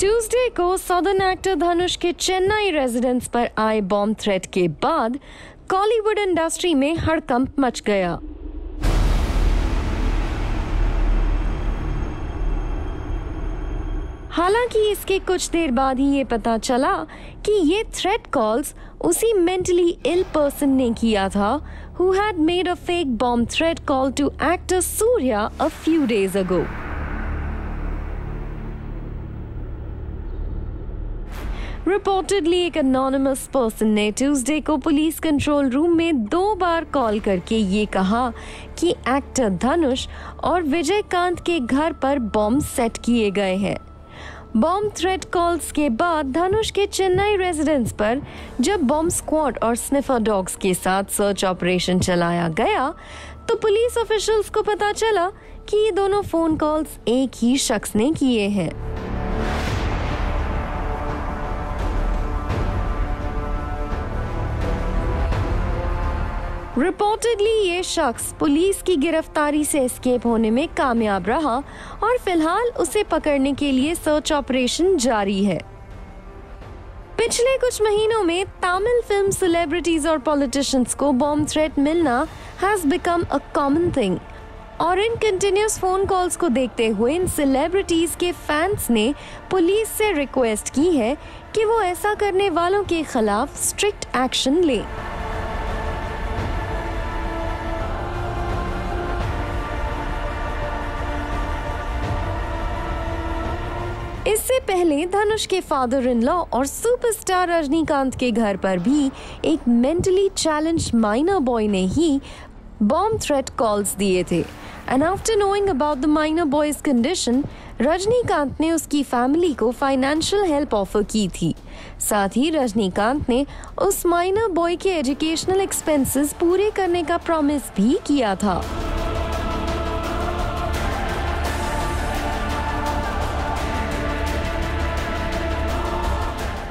Tuesday को southern actor धनुष के Chennai residence पर आए बॉम्ब थ्रेट के बाद कॉलीवुड इंडस्ट्री में हड़कंप मच गया। हालाँकि इसके कुछ देर बाद ही ये पता चला कि ये थ्रेट कॉल्स उसी मेंटली इल पर्सन ने किया था who had made a fake bomb threat call to actor Suriya a few days ago reportedly एक अनोनिमस पर्सन ने ट्यूसडे को पुलिस कंट्रोल रूम में दो बार कॉल करके ये कहा कि एक्टर धनुष और विजयकांत के घर पर बॉम्ब सेट किए गए हैं। बॉम्ब थ्रेट कॉल्स के बाद धनुष के चेन्नई रेजिडेंस पर जब बॉम्ब स्क्वाड और स्निफर डॉग्स के साथ सर्च ऑपरेशन चलाया गया तो पुलिस ऑफिशियल्स को पता चला कि ये दोनों फ़ोन कॉल्स एक ही शख्स ने किए हैं। रिपोर्टेडली ये शख्स पुलिस की गिरफ्तारी से एस्केप होने में कामयाब रहा और फ़िलहाल उसे पकड़ने के लिए सर्च ऑपरेशन जारी है। पिछले कुछ महीनों में तमिल फ़िल्म सेलिब्रिटीज और पॉलिटिशियंस को बॉम्ब थ्रेट मिलना has become a common thing और इन कंटिन्यूस फ़ोन कॉल्स को देखते हुए इन सेलिब्रिटीज के फैंस ने पुलिस से रिक्वेस्ट की है कि वो ऐसा करने वालों के खिलाफ स्ट्रिक्ट एक्शन ले। इससे पहले धनुष के फादर इन लॉ और सुपरस्टार रजनीकांत के घर पर भी एक मेंटली चैलेंज माइनर बॉय ने ही बॉम्ब थ्रेट कॉल्स दिए थे। And after knowing about the minor boys condition Rajinikanth ने उसकी फैमिली को फाइनेंशियल हेल्प ऑफ़र की थी। साथ ही रजनीकांत ने उस माइनर बॉय के एजुकेशनल एक्सपेंसेस पूरे करने का प्रॉमिस भी किया था।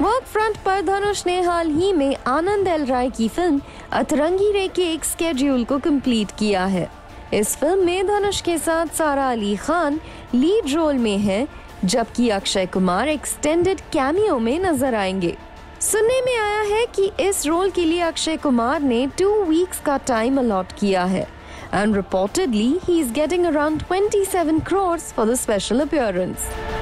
वर्क फ्रंट पर धनुष ने हाल ही में आनंद एल राय की फ़िल्म अतरंगी रे के एक स्केड्यूल को कंप्लीट किया है इस फ़िल्म में धनुष के साथ सारा अली खान लीड रोल में है, जबकि अक्षय कुमार एक्सटेंडेड कैमियो में नज़र आएँगे सुनने में आया है कि इस रोल के लिए अक्षय कुमार ने टू वीक्स का टाइम अलॉट किया है, and reportedly he is getting around 27 crores for the special appearance.